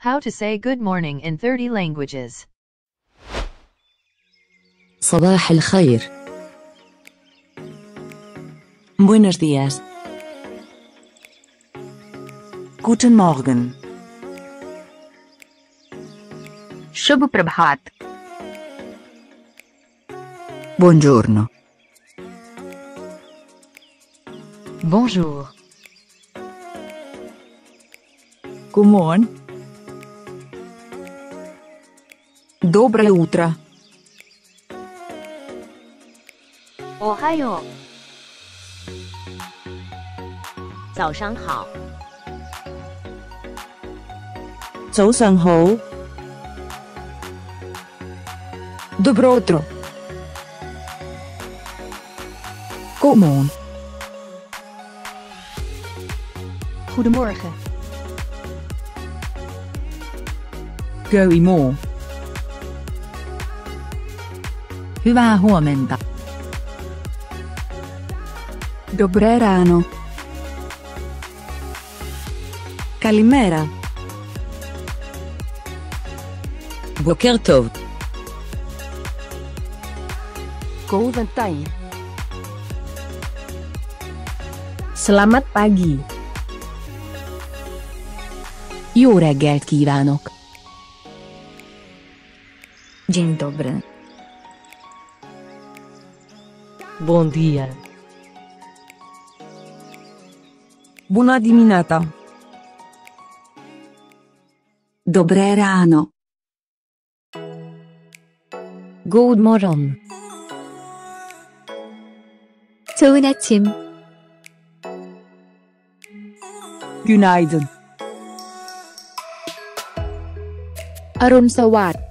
How to say good morning in 30 languages. صباح الخير. Buenos días. Guten Morgen. Shubh Prabhat Buongiorno. Bonjour. Godmorgen. Доброе утро. おはよう。早上好，早上好。Добро утро. God morgen. Goedemorgen. Goeiemorgen. Hyvää huomenta. Dobré ráno. Kalimera. Boker tov. Góðan daginn. Selamat pagi. Jó reggelt kívánok. Dzień dobry. Bom dia. Bună dimineața. Dobré ráno. God morgon. 좋은 아침. Günaydın. อรุณสวัสดิ์